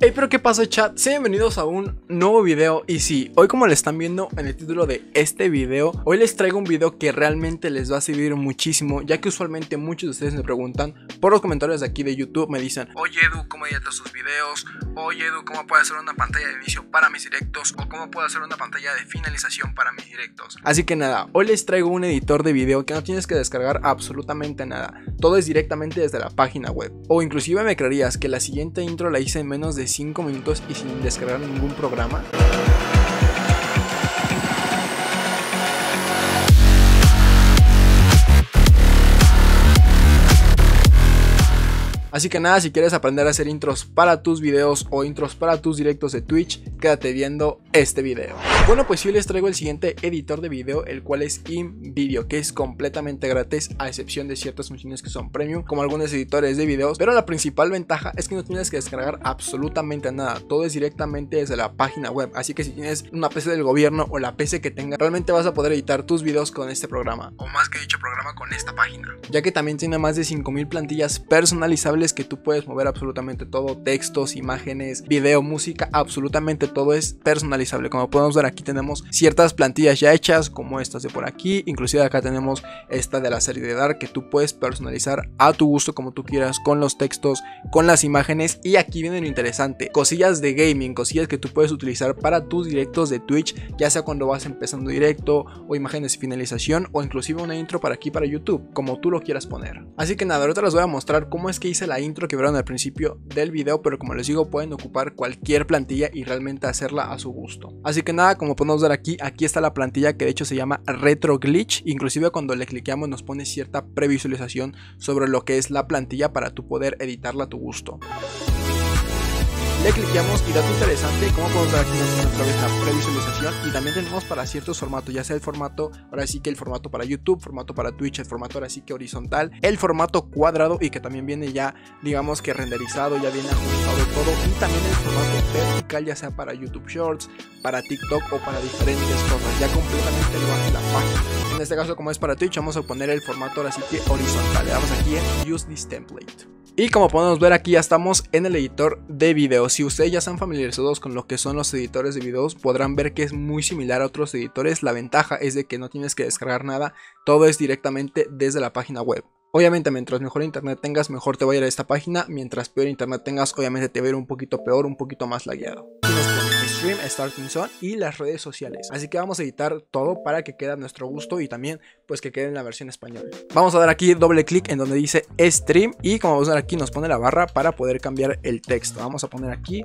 Hey, pero qué pasa chat, sean bienvenidos a un nuevo video y sí, hoy como le están viendo en el título de este video, hoy les traigo un video que realmente les va a servir muchísimo ya que usualmente muchos de ustedes me preguntan por los comentarios de aquí de YouTube, me dicen Oye Edu, ¿cómo editas sus videos? Oye Edu, ¿cómo puedo hacer una pantalla de inicio para mis directos? ¿O cómo puedo hacer una pantalla de finalización para mis directos? Así que nada, hoy les traigo un editor de video que no tienes que descargar absolutamente nada, todo es directamente desde la página web, o inclusive me creerías que la siguiente intro la hice en menos de 5 minutos y sin descargar ningún programa. Así que nada, si quieres aprender a hacer intros para tus videos o intros para tus directos de Twitch, quédate viendo este video. Bueno, pues hoy les traigo el siguiente editor de video, el cual es InVideo, que es completamente gratis, a excepción de ciertas funciones que son premium, como algunos editores de videos. Pero la principal ventaja es que no tienes que descargar absolutamente nada, todo es directamente desde la página web. Así que si tienes una PC del gobierno o la PC que tenga, realmente vas a poder editar tus videos con este programa, o más que dicho programa con esta página, ya que también tiene más de 5000 plantillas personalizables que tú puedes mover absolutamente todo, textos, imágenes, video, música, absolutamente todo es personalizable. Como podemos ver aquí tenemos ciertas plantillas ya hechas como estas de por aquí, inclusive acá tenemos esta de la serie de Dark que tú puedes personalizar a tu gusto como tú quieras con los textos, con las imágenes y aquí viene lo interesante, cosillas de gaming, cosillas que tú puedes utilizar para tus directos de Twitch, ya sea cuando vas empezando directo o imágenes de finalización o inclusive una intro para aquí para YouTube, como tú lo quieras poner. Así que nada, ahorita les voy a mostrar cómo es que hice la la intro que vieron al principio del video, pero como les digo, pueden ocupar cualquier plantilla y realmente hacerla a su gusto. Así que nada, como podemos ver aquí, aquí está la plantilla que de hecho se llama Retro Glitch. Inclusive cuando le cliqueamos nos pone cierta previsualización sobre lo que es la plantilla para tú poder editarla a tu gusto le cliqueamos y dato interesante, como podemos ver aquí la previsualización y también tenemos para ciertos formatos, ya sea el formato, ahora sí que el formato para YouTube, formato para Twitch, el formato ahora sí que horizontal, el formato cuadrado y que también viene ya, digamos que renderizado, ya viene ajustado todo y también el formato vertical, ya sea para YouTube Shorts, para TikTok o para diferentes cosas, ya completamente igual en la página. En este caso, como es para Twitch, vamos a poner el formato ahora sí que horizontal. Le damos aquí en Use this template. Y como podemos ver aquí ya estamos en el editor de videos. Si ustedes ya están familiarizados con lo que son los editores de videos, podrán ver que es muy similar a otros editores. La ventaja es de que no tienes que descargar nada, todo es directamente desde la página web. Obviamente mientras mejor internet tengas, mejor te va a ir a esta página. Mientras peor internet tengas, obviamente te va a ir un poquito peor, un poquito más lagueado stream, starting zone y las redes sociales. Así que vamos a editar todo para que quede a nuestro gusto y también pues que quede en la versión española. Vamos a dar aquí doble clic en donde dice stream y como vamos a ver aquí nos pone la barra para poder cambiar el texto. Vamos a poner aquí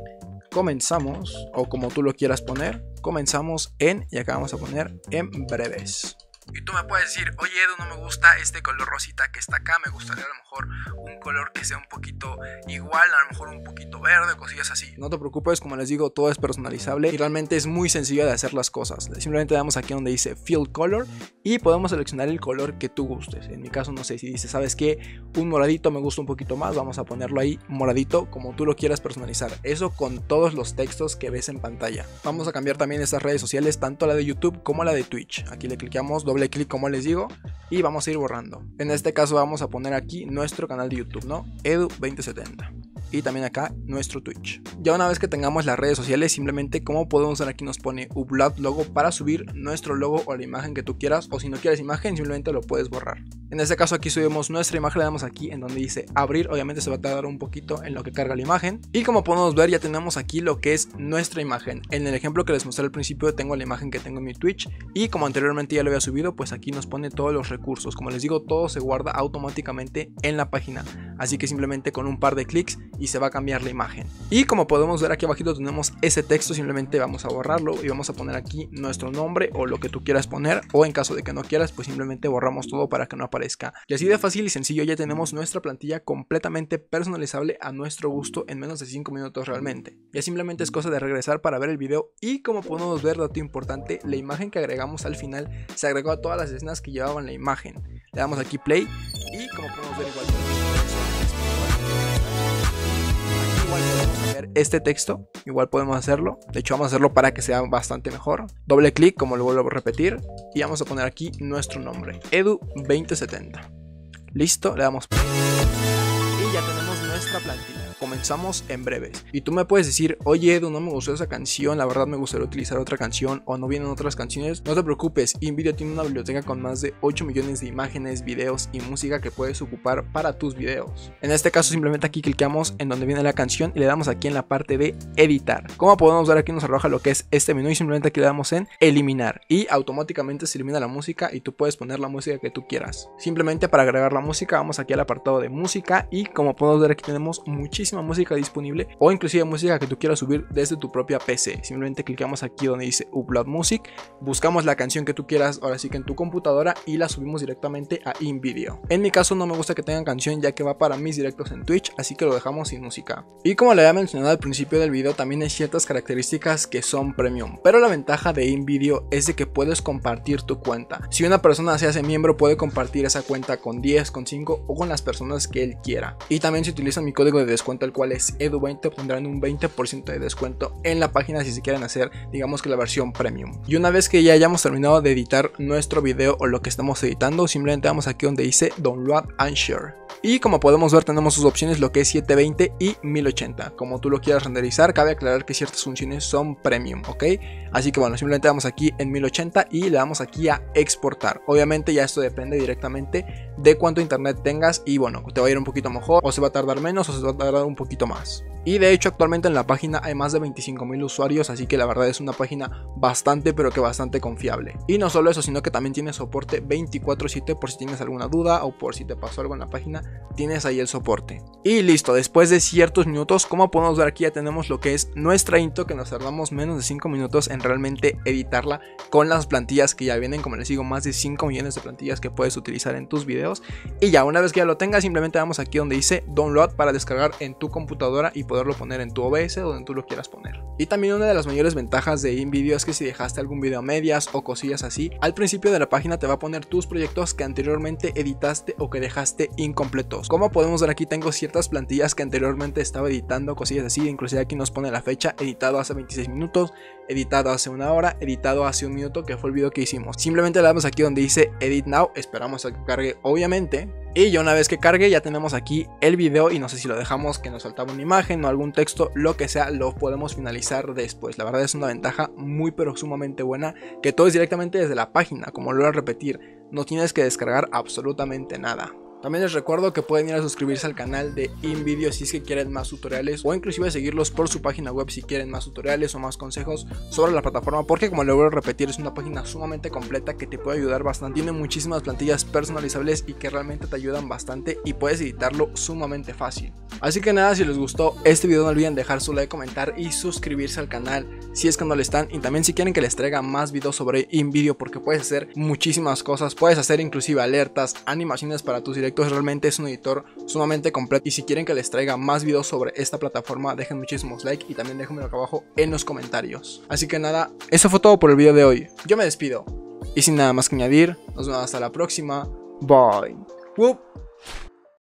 comenzamos o como tú lo quieras poner, comenzamos en y acá vamos a poner en breves. Y tú me puedes decir, oye Edu, no me gusta este color rosita que está acá, me gustaría a lo mejor un color que sea un poquito igual, a lo mejor un poquito verde, cosillas así. No te preocupes, como les digo, todo es personalizable y realmente es muy sencillo de hacer las cosas. Simplemente damos aquí donde dice Field Color y podemos seleccionar el color que tú gustes. En mi caso, no sé si dice, ¿sabes qué? Un moradito me gusta un poquito más, vamos a ponerlo ahí moradito como tú lo quieras personalizar. Eso con todos los textos que ves en pantalla. Vamos a cambiar también estas redes sociales, tanto la de YouTube como la de Twitch. Aquí le clicamos doble doble clic como les digo y vamos a ir borrando. En este caso vamos a poner aquí nuestro canal de YouTube, ¿no? Edu2070 y también acá nuestro Twitch. Ya una vez que tengamos las redes sociales, simplemente como podemos ver aquí nos pone upload logo para subir nuestro logo o la imagen que tú quieras o si no quieres imagen simplemente lo puedes borrar. En este caso aquí subimos nuestra imagen, le damos aquí en donde dice abrir, obviamente se va a tardar un poquito en lo que carga la imagen y como podemos ver ya tenemos aquí lo que es nuestra imagen. En el ejemplo que les mostré al principio tengo la imagen que tengo en mi Twitch y como anteriormente ya lo había subido pues aquí nos pone todos los recursos. Como les digo todo se guarda automáticamente en la página así que simplemente con un par de clics y se va a cambiar la imagen. Y como podemos ver aquí abajito tenemos ese texto, simplemente vamos a borrarlo y vamos a poner aquí nuestro nombre o lo que tú quieras poner o en caso de que no quieras pues simplemente borramos todo para que no aparezca. Y así de fácil y sencillo ya tenemos nuestra plantilla completamente personalizable a nuestro gusto en menos de 5 minutos realmente. Ya simplemente es cosa de regresar para ver el video y como podemos ver dato importante, la imagen que agregamos al final se agregó a todas las escenas que llevaban la imagen. Le damos aquí play y como podemos ver igual este texto, igual podemos hacerlo. De hecho, vamos a hacerlo para que sea bastante mejor. Doble clic, como lo vuelvo a repetir, y vamos a poner aquí nuestro nombre, Edu2070. Listo, le damos y ya tenemos nuestra plantilla. Comenzamos en breves. Y tú me puedes decir, oye Edu, no me gustó esa canción, la verdad me gustaría utilizar otra canción o no vienen otras canciones. No te preocupes, InVideo tiene una biblioteca con más de 8 millones de imágenes, videos y música que puedes ocupar para tus videos. En este caso simplemente aquí clicamos en donde viene la canción y le damos aquí en la parte de editar. Como podemos ver aquí nos arroja lo que es este menú y simplemente aquí le damos en eliminar y automáticamente se elimina la música y tú puedes poner la música que tú quieras. Simplemente para agregar la música vamos aquí al apartado de música y como podemos ver aquí tenemos música disponible o inclusive música que tú quieras subir desde tu propia PC. Simplemente clicamos aquí donde dice Upload Music, buscamos la canción que tú quieras ahora sí que en tu computadora y la subimos directamente a InVideo. En mi caso no me gusta que tengan canción ya que va para mis directos en Twitch, así que lo dejamos sin música. Y como le había mencionado al principio del video, también hay ciertas características que son premium, pero la ventaja de InVideo es de que puedes compartir tu cuenta. Si una persona se hace miembro puede compartir esa cuenta con 10, con 5 o con las personas que él quiera. Y también si utilizan mi código de descuento el cual es edu20 obtendrán un 20% de descuento en la página si se quieren hacer digamos que la versión premium. Y una vez que ya hayamos terminado de editar nuestro video o lo que estamos editando, simplemente vamos aquí donde dice download and share. Y como podemos ver tenemos sus opciones lo que es 720 y 1080. Como tú lo quieras renderizar, cabe aclarar que ciertas funciones son premium, ¿ok? Así que bueno, simplemente vamos aquí en 1080 y le damos aquí a exportar. Obviamente ya esto depende directamente de cuánto internet tengas y bueno, te va a ir un poquito mejor o se va a tardar menos o se va a tardar un poquito más. Y de hecho actualmente en la página hay más de 25.000 usuarios, así que la verdad es una página bastante pero que bastante confiable. Y no solo eso, sino que también tiene soporte 24/7 por si tienes alguna duda o por si te pasó algo en la página, tienes ahí el soporte. Y listo, después de ciertos minutos, como podemos ver aquí ya tenemos lo que es nuestra intro que nos tardamos menos de 5 minutos en realmente editarla con las plantillas que ya vienen, como les digo, más de 5 millones de plantillas que puedes utilizar en tus videos. Y ya una vez que ya lo tengas, simplemente vamos aquí donde dice download para descargar en tu computadora y poder poderlo poner en tu OBS donde tú lo quieras poner. Y también una de las mayores ventajas de InVideo es que si dejaste algún video a medias o cosillas así, al principio de la página te va a poner tus proyectos que anteriormente editaste o que dejaste incompletos. Como podemos ver aquí tengo ciertas plantillas que anteriormente estaba editando, cosillas así, inclusive aquí nos pone la fecha, editado hace 26 minutos, editado hace una hora, editado hace un minuto que fue el video que hicimos. Simplemente le damos aquí donde dice Edit Now, esperamos a que cargue obviamente y ya una vez que cargue ya tenemos aquí el video y no sé si lo dejamos que nos saltaba una imagen o algún texto, lo que sea, lo podemos finalizar después. La verdad es una ventaja muy pero sumamente buena que todo es directamente desde la página, como lo voy a repetir, no tienes que descargar absolutamente nada. También les recuerdo que pueden ir a suscribirse al canal de InVideo si es que quieren más tutoriales o inclusive seguirlos por su página web si quieren más tutoriales o más consejos sobre la plataforma porque como le voy a repetir es una página sumamente completa que te puede ayudar bastante. Tiene muchísimas plantillas personalizables y que realmente te ayudan bastante y puedes editarlo sumamente fácil. Así que nada, si les gustó este video no olviden dejar su like, comentar y suscribirse al canal si es que no lo están. Y también si quieren que les traiga más videos sobre InVideo porque puedes hacer muchísimas cosas, puedes hacer inclusive alertas, animaciones para tus directos, realmente es un editor sumamente completo. Y si quieren que les traiga más videos sobre esta plataforma dejen muchísimos like y también déjenmelo acá abajo en los comentarios. Así que nada, eso fue todo por el video de hoy, yo me despido. Y sin nada más que añadir, nos vemos hasta la próxima, bye.